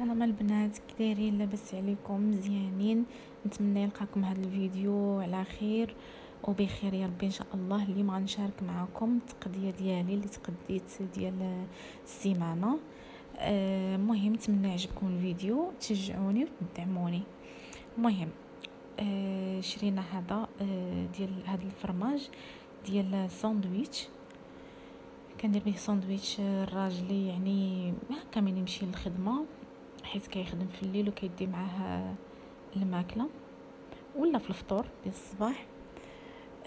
السلام البنات كي دايرين لاباس عليكم مزيانين. نتمنى يلقاكم هذا الفيديو على خير وبخير يا ربي إن شاء الله. اليوم غنشارك معكم التقضية ديالي اللي تقديت ديال السيمانة. المهم آه نتمنى يعجبكم الفيديو. تشجعوني وتدعموني. المهم آه شرينا هذا آه ديال هذا الفرماج ديال الساندويتش كندير به ساندويتش راجلي يعني هكا من يمشي للخدمة. حيت كيخدم في الليل وكيدي معاه الماكلة. ولا في الفطور ديال الصباح.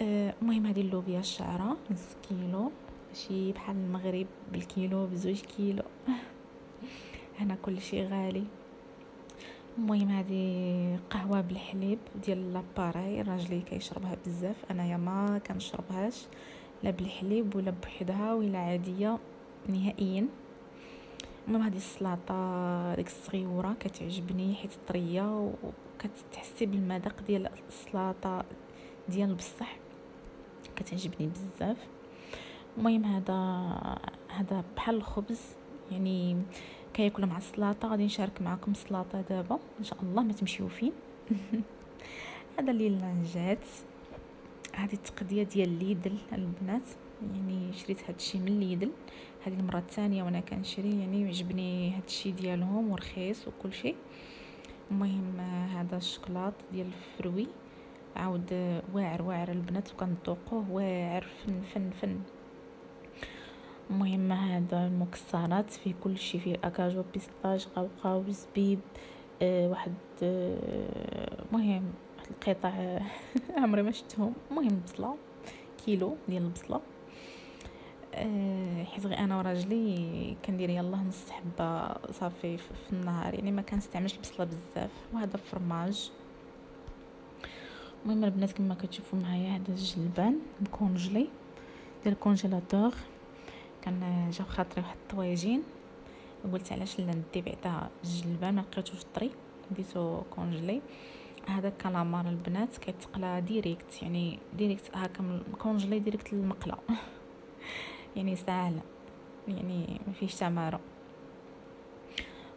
آه، المهم هذه اللوبيا الشعرة نص كيلو. شي بحال المغرب بالكيلو بزوج كيلو. هنا كل شيء غالي. المهم هذه قهوة بالحليب ديال l'appareil راجلي كيشربها بزاف. انايا ما كنشربهاش. لا بالحليب ولا بوحدها ولا عادية نهائيا. المهم هذه السلطة ديك الصغيورة كتعجبني حيت طرية وكتحسي بالمذاق ديال السلطة ديال البصح كتعجبني بزاف. المهم هذا هذا بحال الخبز. يعني كياكلوا مع السلطة غادي نشارك معكم السلطة دابا. إن شاء الله ما تمشيو فين. هذا اللي لانجات. هذه التقدية ديال ليدل البنات. يعني شريت هذا الشيء من ليدل. هذه المرة الثانية وأنا كنشري يعني عجبني هذا الشيء ديالهم ورخيص وكل شيء المهم هذا الشوكولات ديال ال fruits. عاود واعر واعر البنات وكنذوقوه واعر فن فن فن. المهم هذا المكسرات فيه كل شيء فيه acajou pistache قوقاو زبيب آه واحد آه مهم القطع عمري ما شفتهم. المهم بصلة كيلو ديال البصلة. حيت غير أنا وراجلي كندير يلاه نص حبه صافي في النهار يعني ما كنستعملش البصلة بزاف وهذا فرماج. المهم البنات كما كتشوفوا معايا هذا الجلبان مكونجلي ديال الكونجيلاتور. كان جا خاطري واحد الطواجين قلت علاش لا ندي بعدا الجلبان ما لقيتوش طري ديتو congelé. هذا كالامار البنات كيتقلى direct يعني direct هكا congelé direct للمقله يعني ساهله يعني ما فيش تماره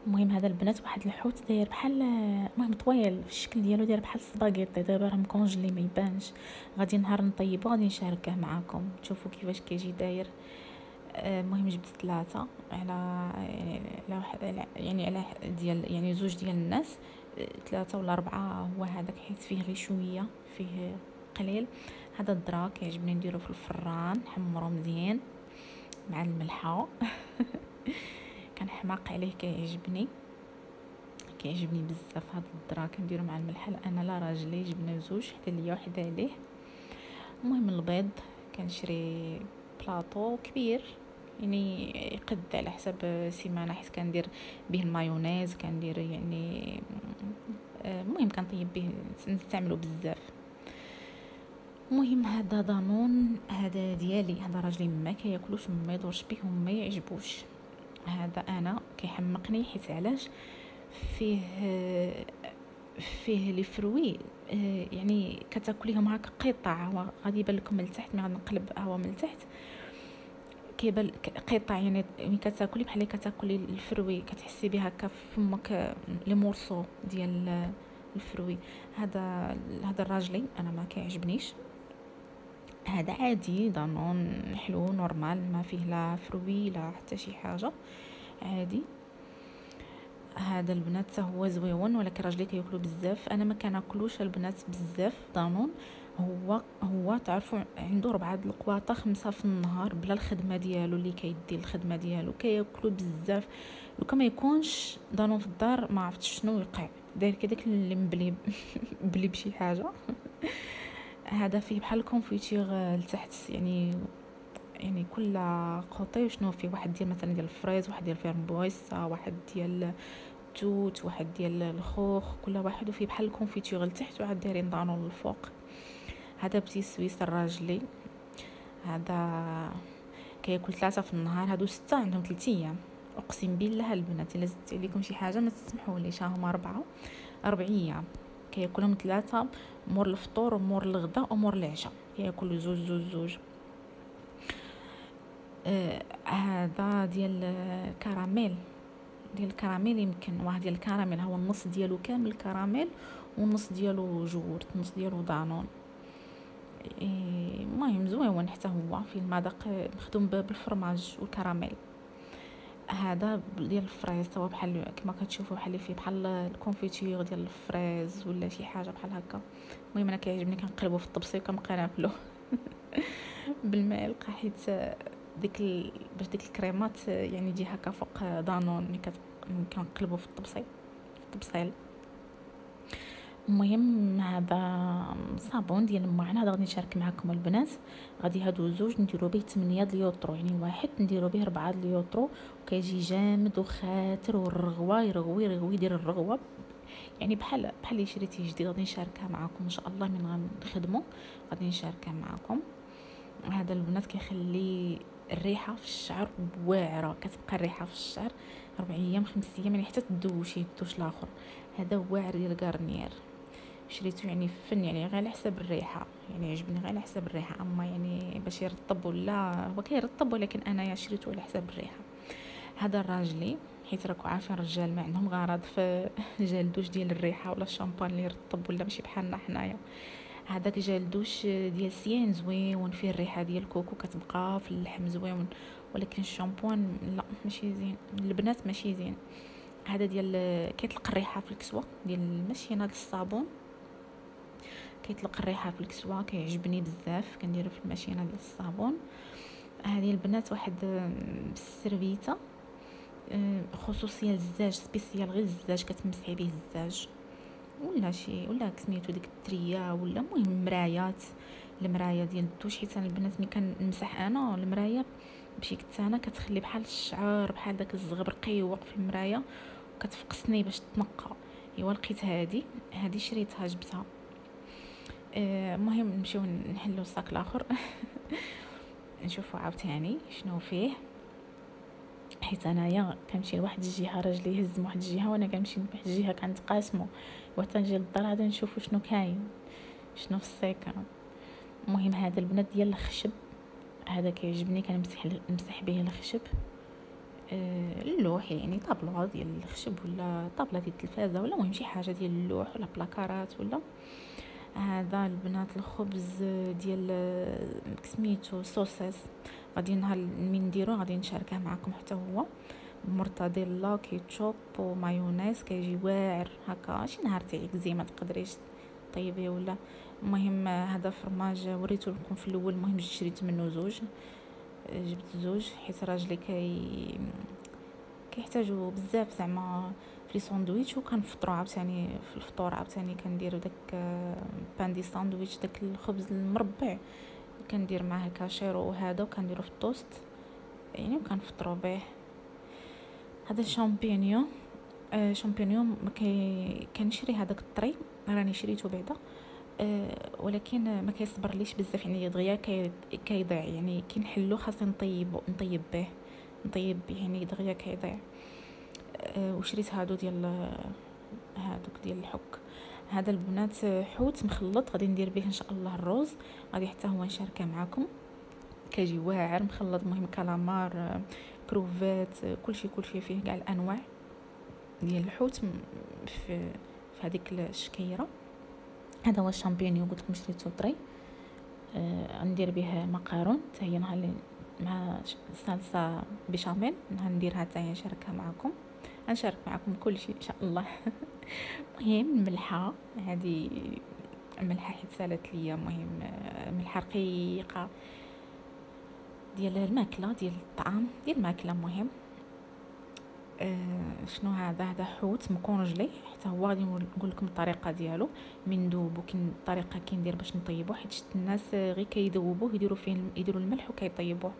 المهم هذا البنات واحد الحوت داير بحال المهم طويل في الشكل ديالو داير بحال السباغيطي دابا راه مكونجلي ما يبانش. غادي نهار نطيبو غادي نشاركه معاكم. تشوفوا كيفاش كيجي داير. المهم جبت ثلاثة على على واحد يعني على ديال يعني زوج ديال الناس. ثلاثة ولا أربعة هو هذاك حيت فيه غير شوية فيه قليل. هذا الدراك كيعجبني نديرو في الفران نحمرو مزيان. مع الملحة. كنحماق عليه كيعجبني. كيعجبني بزاف هذا الدراك نديرو مع الملحة أنا لا راجلي جبنا زوج حتى ليا وحدة عليه. المهم البيض كنشري بلاطو كبير يعني يقد على حسب سيمانة حيت كندير به المايونيز كندير يعني المهم كنطيب به نستعملو بزاف. المهم هذا دانون هذا ديالي هذا راجلي ما كياكلوش ما يدورش به وما يعجبوش. هذا أنا كيحمقني حيت علاش؟ فيه فيه les fruits يعني كتاكليهم هكا قطع هو غادي يبان لكم من التحت ملي غنقلب هو من التحت كيبان قطع يعني ملي كتاكلي بحال كتاكلي ال fruits كتحسي بها هكا فمك les morceaux ديال ال fruits. هذا هذا لراجلي أنا ما كيعجبنيش. هذا عادي دانون حلو normal ما فيه لا fruits لا حتى شي حاجة عادي. هذا البنات هو زوين ولكن راجلي كياكلو بزاف أنا ما كناكلوش البنات بزاف دانون هو هو تعرفوا عنده ربعة د القواطة خمسة في النهار بلا الخدمة ديالو اللي كيدي الخدمة ديالو كياكلو بزاف. لو كان ما يكونش دانون في الدار ما عرفتش شنو يقع. داير كداك اللي مبلي بلي بشي حاجة. هذا فيه بحال ال confiture لتحت يعني يعني كل قوطي شنو فيه واحد ديال مثلا ديال ال fraise واحد ديال ال frambuesa واحد ديال التوت واحد ديال الخوخ كل واحد وفيه بحال ال confiture لتحت وعاد دايرين دانون الفوق هذا petit suisse لراجلي. هذا كياكل ثلاثة في النهار هادو ستة عندهم ثلاث أيام. أقسم بالله البنات إلا زدت عليكم شي حاجة ما تسمحوا لي هما أربعة أربع أيام. كياكلهم ثلاثة. مور الفطور ومور الغداء ومور العشاء. كياكلوا زوج زوج زوج. آه هذا ديال كراميل ديال الكراميل يمكن واحد ديال الكراميل هو النص ديالو كامل كراميل والنص ديالو جورت النص ديالو دانون. المهم زويون حتى هو في المذاق مخدوم بالفرماج والكراميل. هذا ديال ال fraise هو بحال كما كتشوفوا بحال فيه بحال ال confiture ديال ال fraise ولا شي حاجة بحال هكا. المهم أنا كيعجبني كنقلبو في الطبسي وكنبقى ناكلو. بالمعلقه حيت ديك ال... باش ديك الكريمات يعني يجي هكا فوق دانون ملي كنقلبو في الطبسي. في الطبسيل. المهم هذا صابون ديال الماعن هذا غادي نشارك معكم البنات. غادي هادو زوج نديرو به 8 litro يعني واحد نديرو به 4 litro وكيجي جامد وخاتر والرغوة يرغوي يرغوي يدير الرغوة. يعني بحال بحال اللي شريتي جديد غادي نشاركها معكم إن شاء الله من غنخدمو. غادي نشاركها معكم. هذا البنات كيخلي الريحة في الشعر واعرة. كتبقى الريحة في الشعر ربع أيام خمس أيام يعني حتى تدوشي تدوش الآخر. هذا واعر ديال غارنير شريته يعني فن يعني غير على حساب الريحة يعني عجبني غير على حساب الريحة. أما يعني باش يرطب ولا هو كيرطب ولكن انايا شريته على حساب الريحة. هذا لراجلي حيت راكو عارفين الرجال ما عندهم غرض في gel douche ديال الريحة ولا الشامبان اللي يرطب ولا ماشي بحالنا حنايا. هذاك gel douche ديال سيان زوين فيه الريحة ديال ال coco كتبقى في اللحم زوين ولكن الشامبوان لا ماشي زين. البنات ماشي زين. هذا ديال كيطلق الريحة في الكسوة ديال ماشي هذا الصابون. كيطلق الريحة في الكسوة كيعجبني بزاف كنديرو في الماشينة ديال الصابون. هذه البنات واحد السيرفيته آه، خصوصية الزاج سبيسيال غير الزاج كتمسحي به الزاج. ولا شي ولا سميتو ديك الترية ولا المهم مرايات المراية ديال الدوش حيت أنا البنات ملي كنمسح أنا المراية بشي كتانه كتخلي بحال الشعر بحال داك الزغبر قيوق في المراية وكتفقسني باش تنقى إيوا لقيت هادي هادي شريتها جبتها. المهم نمشيو نحلو ال sac الآخر. نشوفو عاوتاني شنو فيه. حيت أنايا كنمشي لواحد الجهة راجلي يهز واحد الجهة وأنا كنمشي لواحد الجهة كنتقاسمو. وتنجي للدار عاد نشوفو شنو كاين شنو في السيكر المهم هذا البنات ديال الخشب. هذا كيعجبني كنمسح نمسح به الخشب. آه اللوح يعني طابلو ديال الخشب ولا طابلة ديال التلفازة ولا المهم شي حاجة ديال اللوح ولا بلاكارات ولا. هذا البنات الخبز ديال سميتو صوصيس غادي نهار من نديرو غادي نشاركه معكم حتى هو. مرتديلا كيتشوب ومايونيز كيجي واعر هكا. شي نهار تعيك زي ما تقدريش طيبيه ولا. المهم هذا فرماج وريته لكم في الأول. المهم شريت منه زوج. جبت زوج حيت راجلي كي كيحتاجوا بزاف زعما. في ساندويتش وكنفطرو عاوتاني في الفطور عاوتاني كندير داك pan de sándwich داك الخبز المربع كندير معاه كاشير وهذا وكنديرو في الطوست يعني وكنفطرو به هذا الشامبينيون آه كي كنشري هذاك الطري راني شريته بعدا آه ولكن ما كيصبر ليش بزاف يعني دغيا كي كيضيع يعني كي نحلو خاصني نطيب نطيب به نطيب يعني دغيا كيضيع وشريت هادو ديال هادوك ديال الحك. هذا البنات حوت مخلط غادي ندير به إن شاء الله الروز. غادي حتى هو نشاركه معكم كيجي واعر مخلط مهم كالامار كروفات كلشي كلشي فيه كاع الأنواع ديال الحوت في في هذيك الشكيرة. هذا هو الشامبينيو قلت لكم شريته طري. آه ندير به مقارون. حتى هي نهار مع صلصة بشاميل نهار نديرها حتى هي نشاركها معكم غنشارك معكم كل شيء إن شاء الله. مهم الملحه هذه الملحه حيت سالت ليا مهم ملحة رقيقة. ديال الماكلة ديال الطعام ديال الماكلة مهم. آه شنو هذا؟ هذا حوت مكونجلي حتى هو غادي نقول لكم الطريقة ديالو. من ذوب وكاين طريقة كندير باش نطيبو حيت شفت الناس غير كيذوبوه يديروا فيه يديروا الملح وكيطيبوه.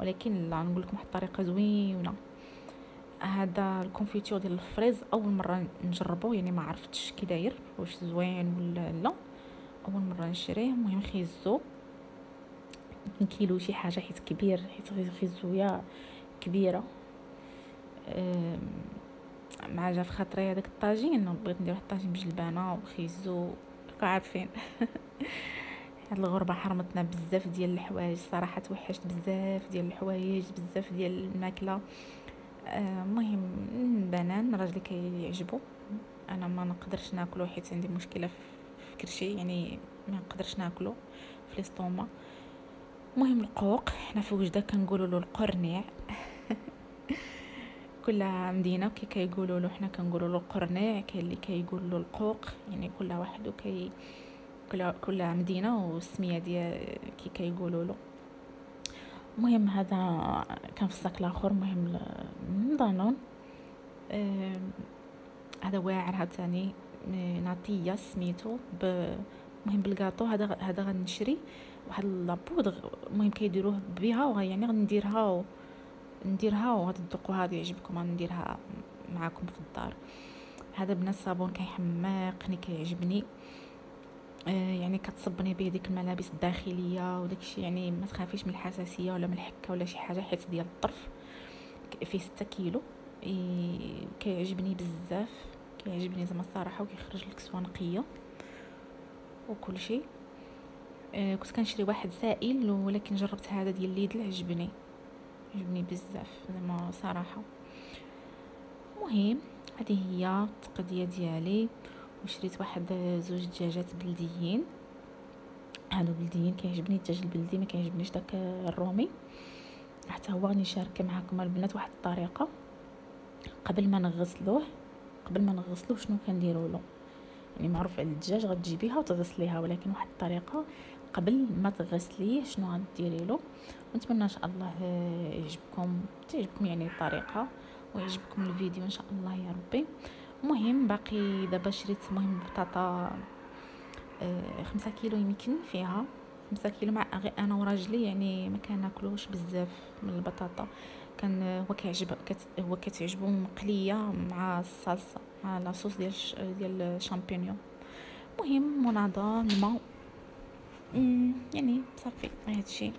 ولكن لا نقول لكم واحد الطريقة زوينة. هذا ال confiture ديال ال fraise أول مرة نجربه يعني ما عرفتش كي داير واش زوين ولا لا. أول مرة نشريه المهم خيزو. كيلو شي حاجة حيت كبير حيت خيزويا كبيرة. مع جا في خاطري هذاك الطاجين بغيت ندير واحد الطاجين بجلبانة وخيزو. عارفين. هاد الغربة حرمتنا بزاف ديال الحوايج صراحة توحشت بزاف ديال الحوايج بزاف ديال الماكلة. المهم البنان راجلي كيعجبو أنا ما نقدرش ناكلو حيت عندي مشكلة في كرشي يعني ما نقدرش ناكلو في الاستوما المهم القوق حنا في وجدة كنقولوا له القرنيع. كل مدينة كي كيقولوا له حنا كنقولوا له القرنيع كاين اللي كيقول له القوق يعني كل واحد وكي كل كل مدينة والسمية ديال كي كيقولوا له. المهم هذا كان في الصاك الآخر المهم من دانون هذا واعر هذا ثاني ناطيه سميتو المهم بالكاطو هذا هذا غنشري. واحد لابودغ المهم كيديروه بها يعني غنديرها و... نديرها وغادي تذوقوها غادي يعجبكم غنديرها معاكم في الدار. هذا بنا الصابون كيحماقني كيعجبني. يعني كتصبني به ديك الملابس الداخلية وداكشي يعني ما تخافيش من الحساسية ولا من الحكة ولا شي حاجة حيت ديال الطرف فيه ستة كيلو. كيعجبني بزاف كيعجبني زعما الصراحة وكيخرج لك سوا نقيه وكل شيء. آه كنت كنشري واحد سائل ولكن جربت هذا ديال ليدل عجبني عجبني بزاف زعما صراحة. مهم هذه هي التقدية ديالي. وشريت واحد زوج دجاجات بلديين. هادو بلديين كيعجبني الدجاج البلدي ما كيعجبنيش داك الرومي. حتى هو غادي نشارك معكم البنات واحد الطريقة. قبل ما نغسلوه قبل ما نغسلوه شنو كنديروا له؟ يعني معروف على الدجاج غتجيبيها وتغسليها ولكن واحد الطريقة قبل ما تغسليه شنو غديري له. ونتمنى إن شاء الله يعجبكم تعجبكم يعني الطريقة ويعجبكم الفيديو إن شاء الله يا ربي. المهم باقي دابا شريت المهم بطاطا آه، خمسة كيلو يمكن فيها. خمسة كيلو مع غير أنا وراجلي يعني ما كناكلوش بزاف من البطاطا. كان هو كيعجب هو كتعجبو مقليه مع الصلصة مع لاصوص ديال ديال الشامبينيون. المهم مناضة الماء. يعني صافي هادشي.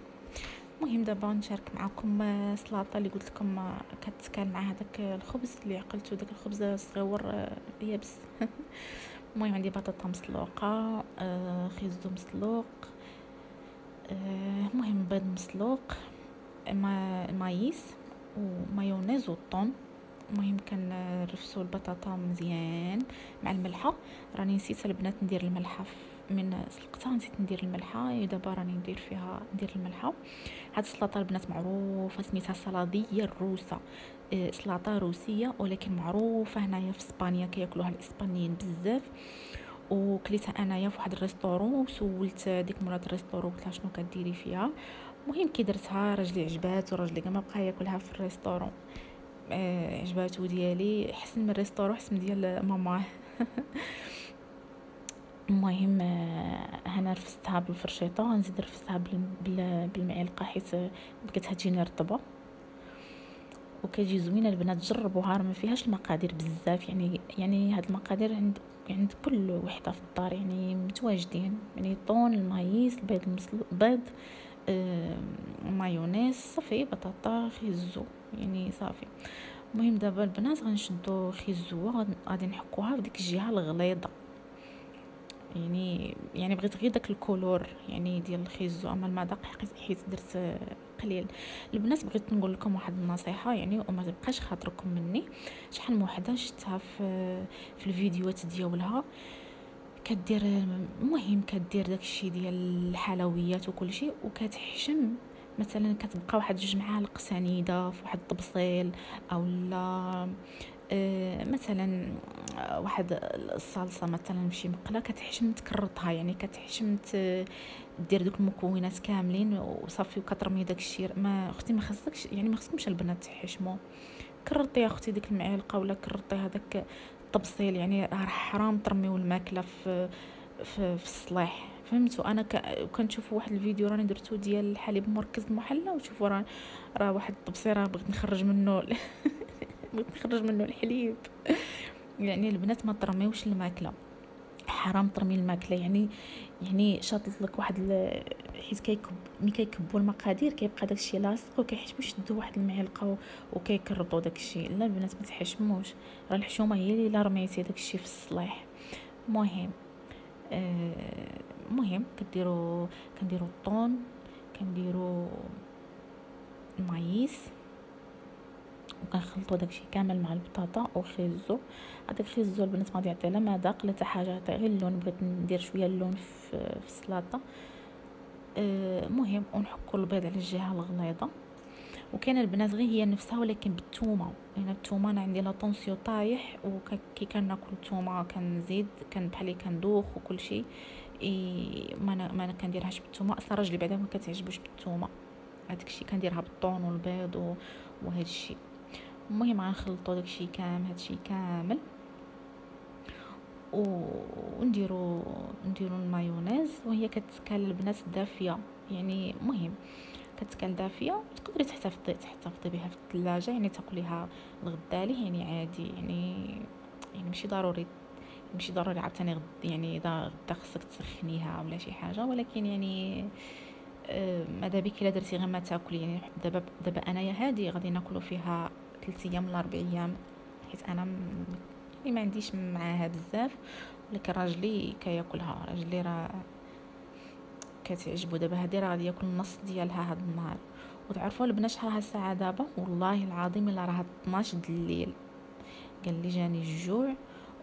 المهم دابا نشارك معكم السلطه اللي قلت لكم كتكال مع هذاك الخبز اللي عقلته داك الخبز صغيور يابس. المهم عندي بطاطا مسلوقة آه، خيزو مسلوق آه، المهم بيض مسلوق مايس ومايونيز والطون المهم كنرفسو البطاطا مزيان مع الملحة. راني نسيت البنات ندير الملحة. من سلقتها نسيت ندير الملحة. دابا راني ندير فيها ندير الملحة. هاد السلطه البنات معروفة سميتها سلاطيه الروسة. آه، سلطه روسية ولكن معروفة هنايا في إسبانيا. كياكلوها الإسبانيين بزاف. وكليتها أنايا في واحد ال restaurant وسولت ديك مرات الريستورون قلت لها شنو كديري فيها. المهم كي درتها راجلي عجبات وراجلي كاع ما بقى ياكلها في ال restaurant. آه عجباتو ديالي. حسن من ال restaurant حسن ديال ماماه المهم آه، هنا رفستها بالفرشيطة غنزيد نرفسها بالمعلقه حيت بقات تجيني رطبه وكتجي زوينة البنات جربوها راه ما فيهاش المقادير بزاف يعني يعني هاد المقادير عند عند كل وحدة في الدار يعني متواجدين يعني طون ال maïs البيض المسلوق بيض آه مايونيز صافي بطاطا خيزو يعني صافي. المهم دابا البنات غنشدو خيزو غادي نحكوها بديك الجهة الغليظة. يعني يعني بغيت غير داك ال couleur يعني ديال الخيزو أما المذاق حيت درت قليل. البنات بغيت نقول لكم واحد النصيحة يعني وما تبقاش خاطركم مني. شحال من وحدة شفتها في في الفيديوهات ديالها. كدير المهم كدير داكشي ديال الحلويات وكل شيء وكتحشم. مثلا كتبقى واحد جوج معالق سنيده في واحد الطبسيل أو لا آه، مثلا آه، واحد الصلصة مثلا شي مقله كتحشم تكرطها يعني كتحشم دير دوك المكونات كاملين وصافي وكترمي داك الشيء ما أختي ما خصكش يعني ما خصكمش البنات تحشموا كرطي أختي ديك المعلقة ولا كرطي هذاك الطبسيل يعني راه حرام ترميو الماكلة في في, في الصلاح. فهمتوا أنا كنشوف واحد الفيديو راني درتو ديال الحليب مركز المحلى وشوفوا راه راه واحد الطبسيل راه بغيت نخرج منه بغيت نخرج منه الحليب. يعني البنات ما ترميوش الماكلة. حرام ترمي الماكلة. يعني يعني شاطط لك واحد حيت كيكب ملي كيكبوا المقادير كيبقى داكشي لاصق وكيحشموا يشدوا واحد المعلقة وكيكرطوا داكشي. لا البنات ما تحشموش. راه الحشومة هي اللي رميتي داكشي في الصلاح. مهم. آه مهم. كديروا كنديروا الطون كنديروا المايس وكنخلطو داكشي كامل مع البطاطا وخيزو هذاك الخيزو البنات ما يعطي لا مذاق لا حتى حاجة غير اللون بغيت ندير شوية اللون في, في السلطة. المهم أه ونحكو البيض على الجهة الغليظة. وكاين البنات غير هي نفسها ولكن بالثومه هنا الثومه أنا عندي لا طونسيو طايح وكي كناكل الثومه كنزيد كان بحال كندوخ وكل شيء إيه ما أنا ما أنا كنديرهاش بالثومه أصلا راجلي بعدا ما كتعجبوش بالثومه هذاك الشيء كنديرها بالطون والبيض وهذا الشيء المهم غنخلطو داكشي كامل هادشي كامل. ونديرو نديرو المايونيز وهي كتكال البنات دافيه يعني مهم كتكال دافية تقدري تحتفظي تحتفظي بها في الثلاجة. يعني تاكليها الغدالي يعني عادي. يعني يعني ماشي ضروري ماشي ضروري عاوتاني غد يعني غدا خصك تسخنيها ولا شي حاجة. ولكن يعني آه، ماذا بك إلا درتي غير ما تاكلي. يعني دابا دابا أنايا هادي غادي ناكلو فيها 3 أيام ولا 4 أيام حيت أنا يعني ما عنديش معاها بزاف ولكن راجلي كياكلها راجلي راه كتعجبو. دابا هادي راه غادي ياكل النص ديالها هاد النهار. وتعرفوا البنات شحال ها الساعة دابا؟ والله العظيم إلا راه 12 د الليل. قال لي جاني الجوع.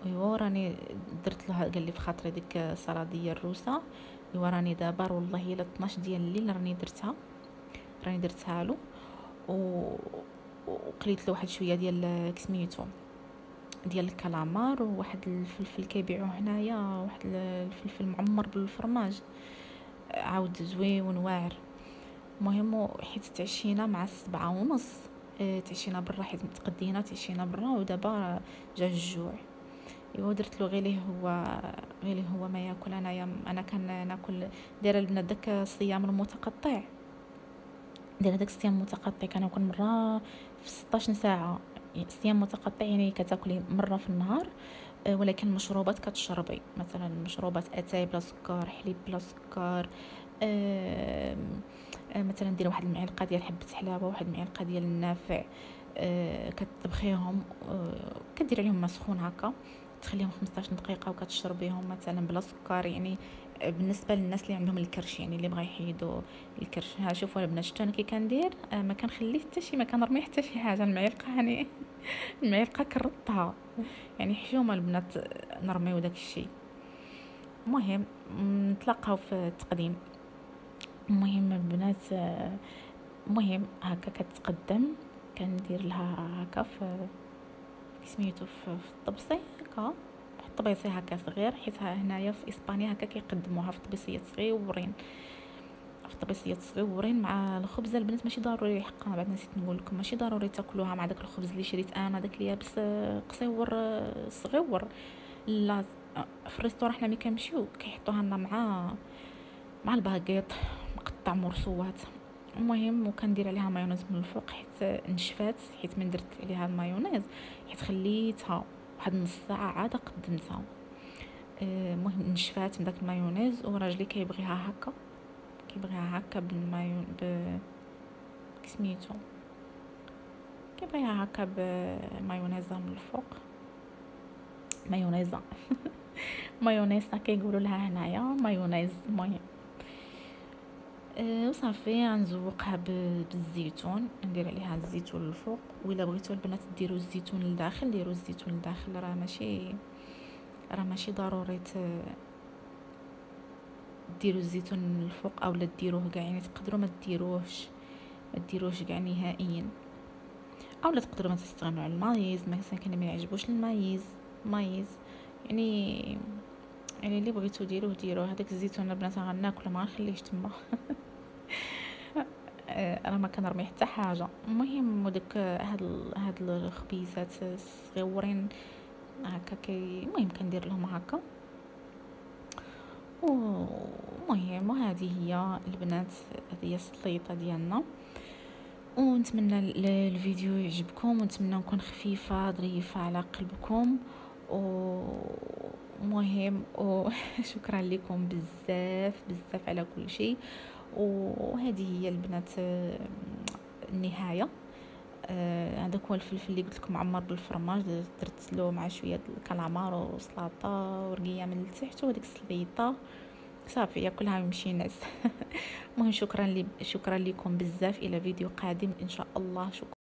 ايوا راني درت له قال لي في خاطري ديك ديال الروسة. ايوا راني دابا والله إلا 12 ديال الليل راني درتها راني درتها له. و وقليت له واحد شوية ديال كسميتو ديال الكالامار وواحد الفلفل كيبيعوه هنايا واحد الفلفل معمر بالفرماج. عاود زوين واعر المهم حيت تعشينا مع السبعة ونص. آه تعشينا برا حيت تقدينا تعشينا برا ودابا جا الجوع. إيوا درت له غير هو غير هو ما ياكل. انايا أنا كان ناكل دايرة البنات داك الصيام المتقطع. دايره داك الصيام المتقطع كناكل مرة في 16 ساعة. صيام متقطع يعني كتاكلي مرة في النهار آه، ولكن المشروبات كتشربي. مثلا مشروبات أتاي بلا سكر حليب بلا سكر آه، مثلا ديري واحد المعلقة ديال حبة حلاوة واحد المعلقة ديال النافع آه، كتطبخيهم كديري عليهم ما سخون هكا تخليهم 15 دقيقة وكتشربيهم مثلا بلا سكر. يعني بالنسبة للناس اللي عندهم الكرش يعني اللي بغا يحيدوا الكرش. ها شوفوا البنات شفتوا أنا كي كندير آه، ما كنخلي حتى شي ما كنرمي حتى شي حاجة المعلقه يعني المعلقه كرطها. يعني حشومة البنات نرميو داك الشيء المهم نتلاقاو في التقديم. المهم البنات آه، المهم هكا كتقدم كندير لها هكا في سميتو في الطبسي هكا. طبيسي هكا صغير حيت هنايا في إسبانيا هكا كيقدموها في طبيسيات صغيورين. في طبيسيات صغيورين مع الخبزه البنات ماشي ضروري حقا بعد نسيت نقول لكم ماشي ضروري تاكلوها مع داك الخبز اللي شريت أنا داك اليابس قصيور صغيور. لا في ال restaurant حنا ملي كنمشيو كيحطوها لنا مع مع الباغيط مقطع مرسوات المهم وكندير عليها مايونيز من الفوق حيت نشفات حيت من درت عليها المايونيز حيت خليتها واحد نص ساعة عاد قدمتها آه، المهم نشفات من داك المايونيز وراجلي كيبغيها هكا. كيبغيها هكا بالمايون ب كسميتو كيبغيها هكا ب mayonesa من الفوق. mayonesa mayonesa كيقولوا لها هنايا. مايونيز المهم وصافي غنزوقها بالزيتون. ندير عليها الزيتون الفوق. وإلا بغيتو البنات ديروا الزيتون لداخل ديروا الزيتون لداخل. راه ماشي راه ماشي ضروري ديروا الزيتون الفوق اولا ديروه كاع. يعني تقدروا ما ديروهش ما ديروهش كاع نهائيا. اولا تقدروا ما تستغنوا على ال maïs. مثلا كان ما يعجبوش ال maïs. مايز. يعني يعني اللي بغيتو ديروه ديروه هذاك الزيتون البنات غناكلو ما نخليهش تما. راه ما كنرمي حتى حاجة. المهم وداك هاد هاد الخبيزات الصغيورين هكا كي المهم كندير لهم هكا. المهم وهذه هي البنات هذه هي السليطة ديالنا. ونتمنى الفيديو يعجبكم ونتمنى نكون خفيفة ظريفة على قلبكم. ومهم وشكرا لكم بزاف بزاف على كل شيء. وهذه هي البنات النهاية. آه، هذاك هو الفلفل اللي قلت لكم معمر بالفرماج. درت له مع شوية الكالامار وسلطه ورقية من التحت وهذيك السليطه صافي ياكلها ويمشي ينعس المهم شكرا لي شكرا لكم بزاف. إلى فيديو قادم إن شاء الله. شكرا.